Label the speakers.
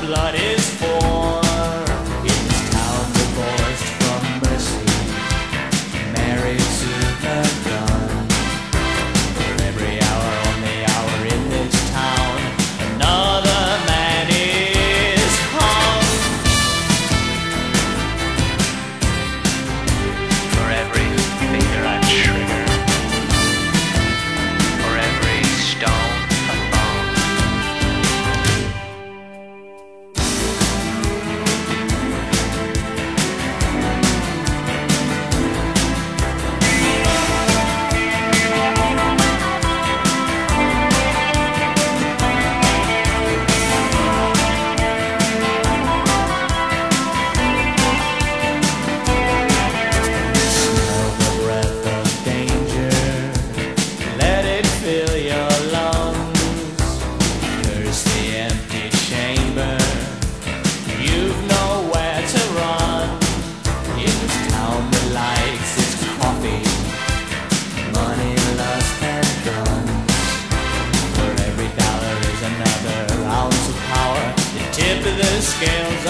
Speaker 1: blood is poured. scales